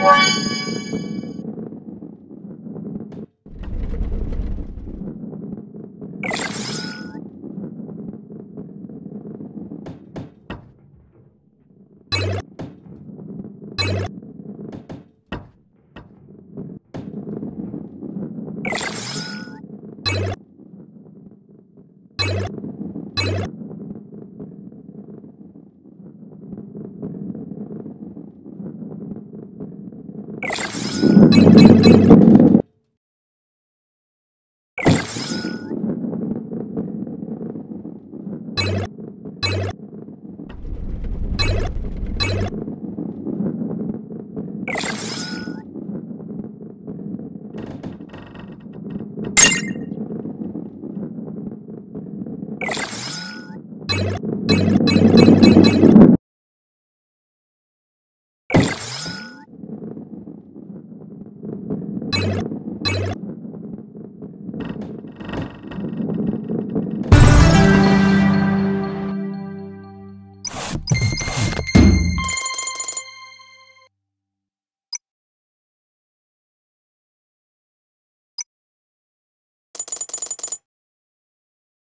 Bye. You